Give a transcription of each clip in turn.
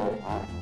soul.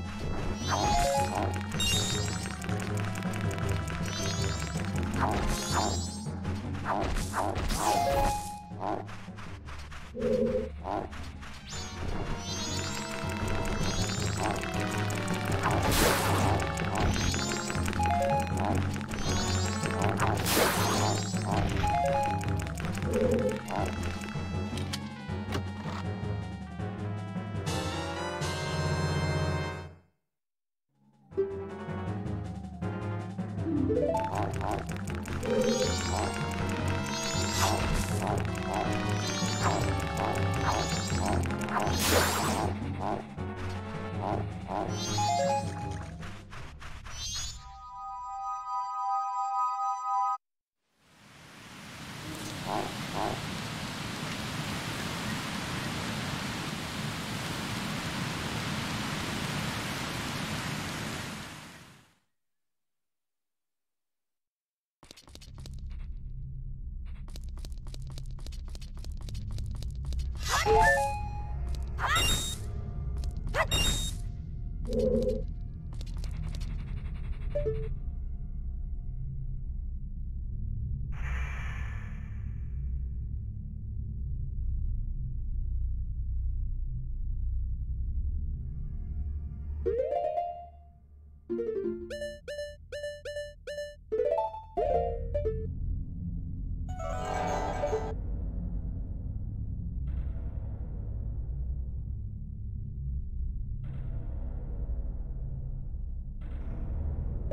Thank you.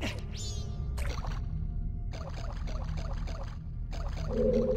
Thank you.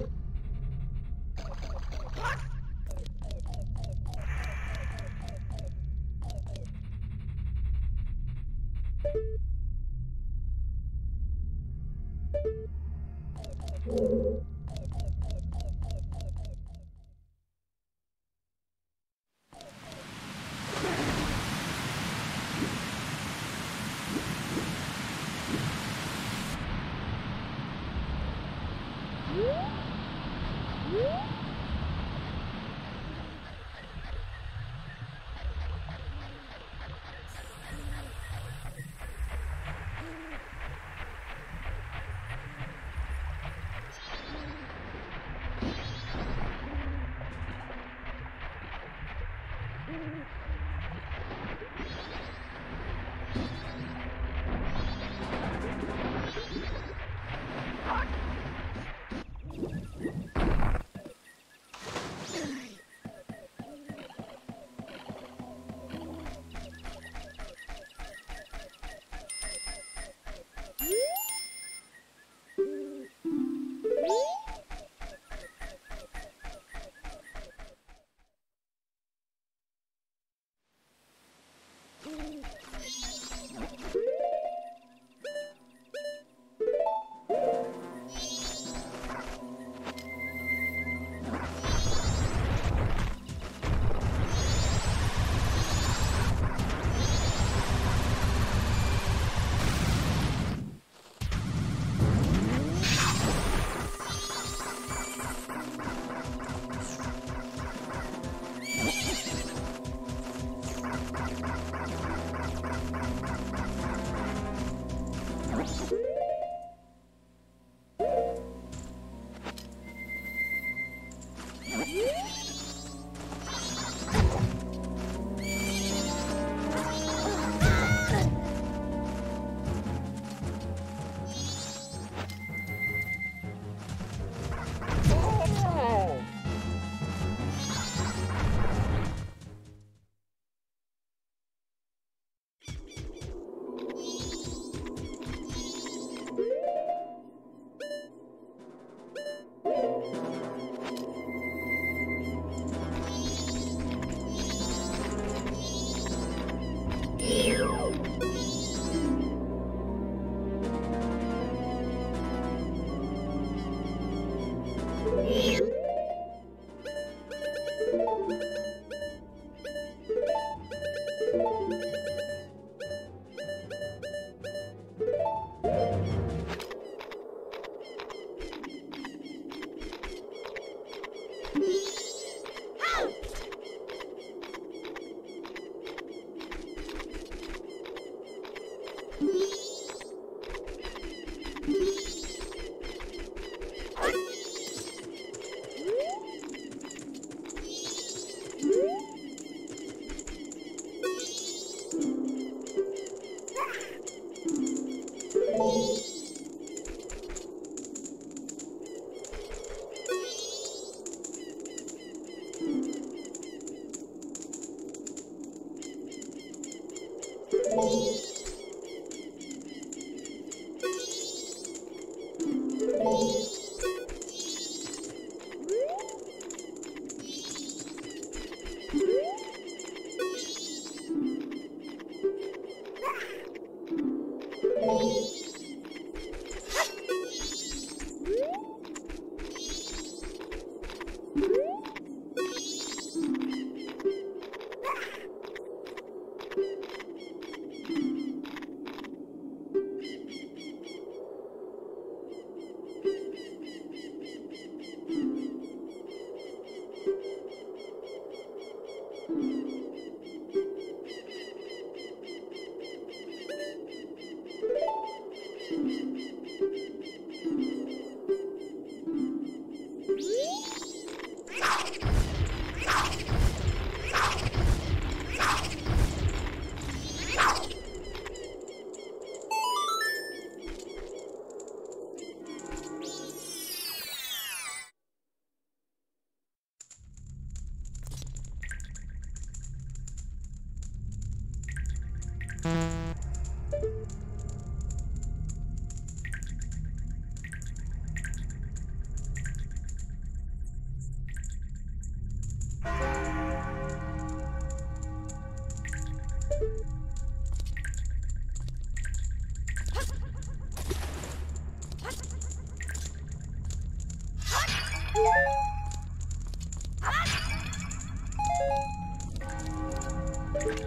Thank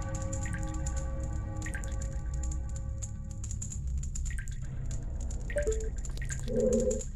you.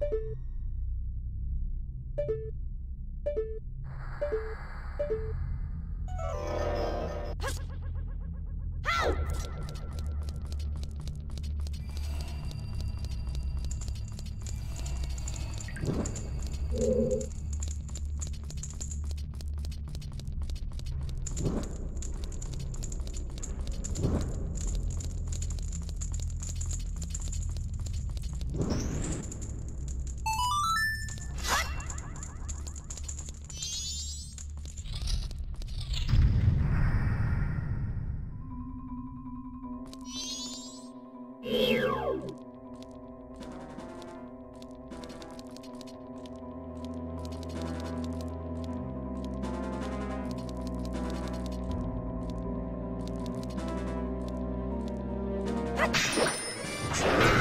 you Let's go.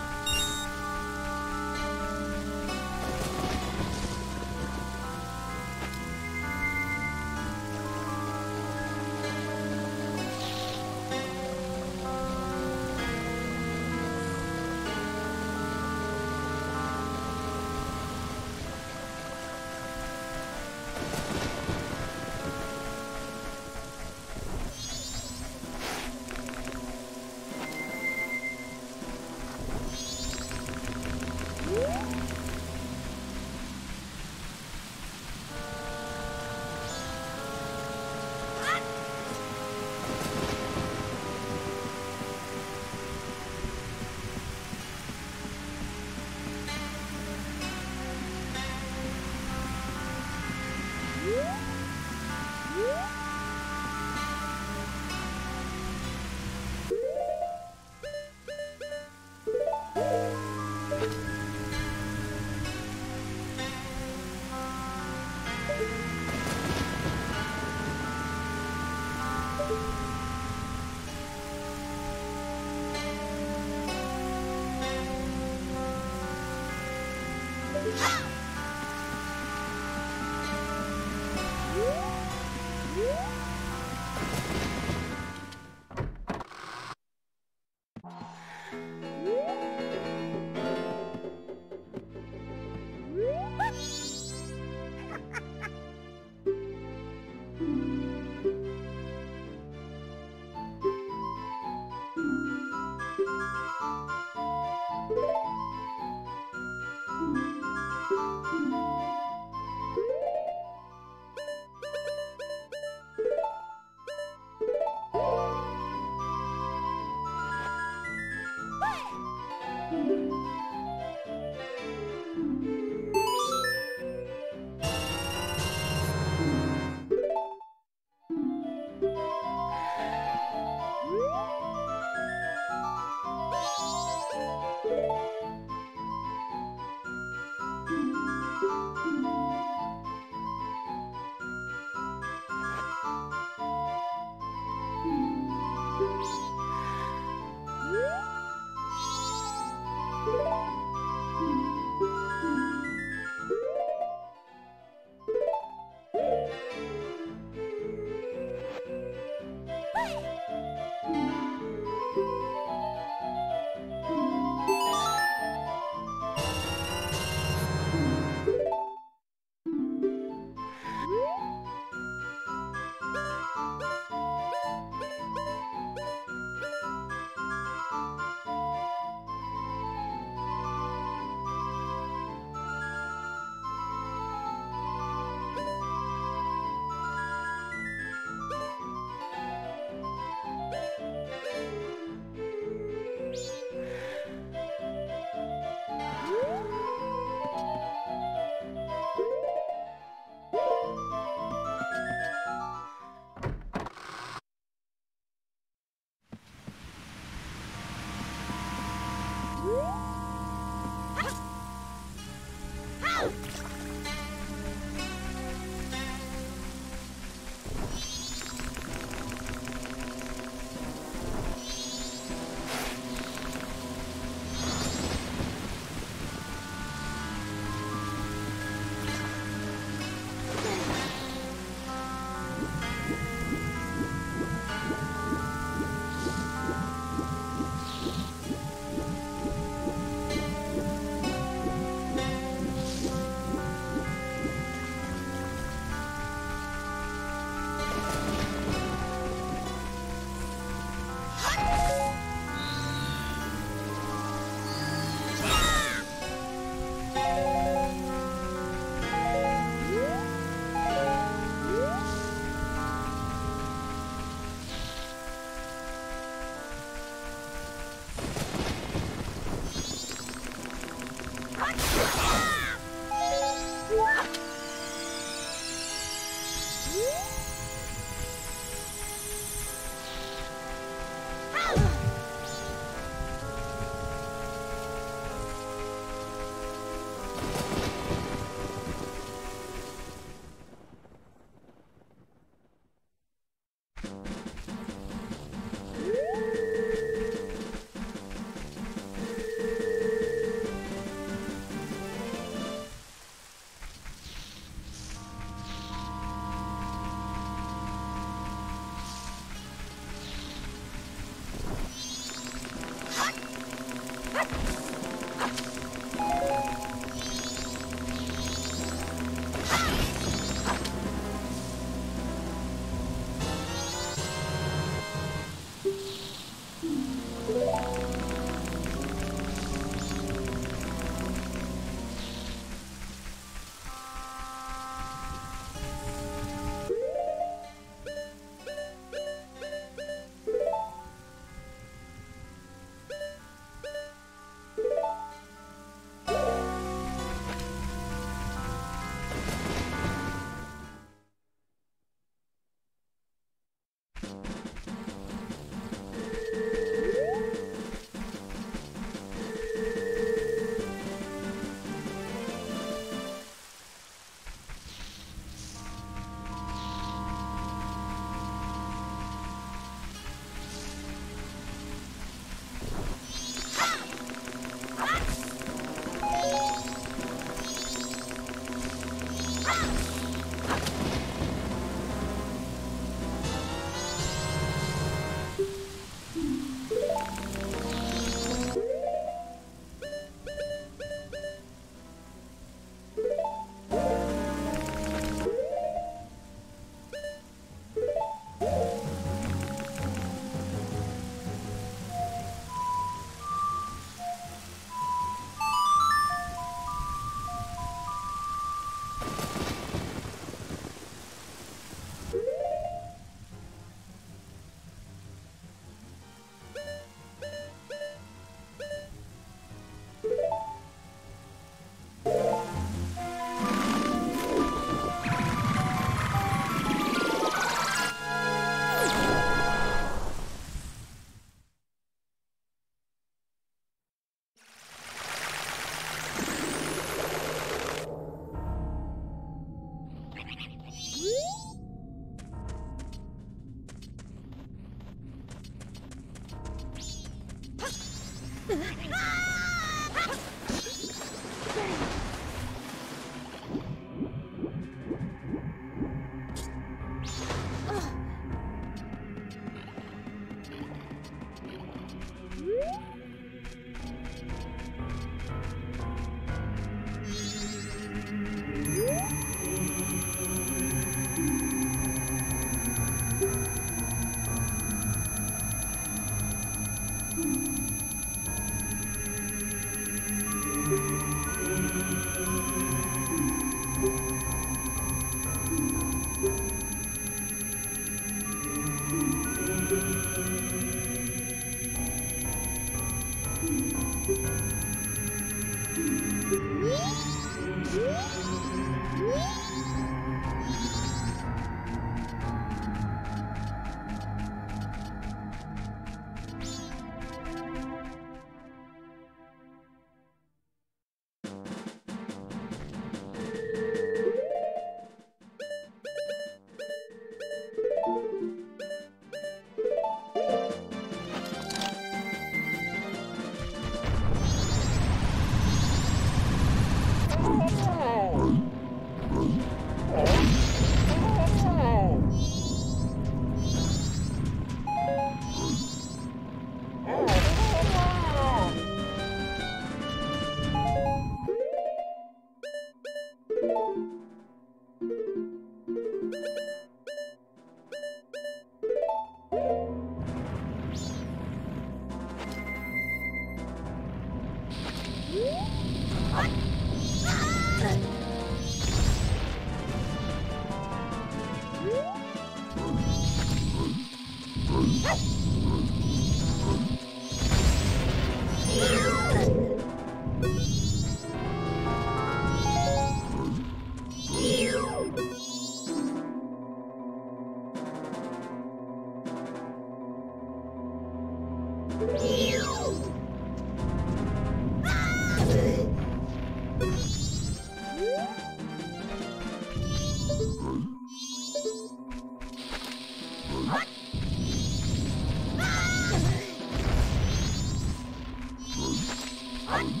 Huh?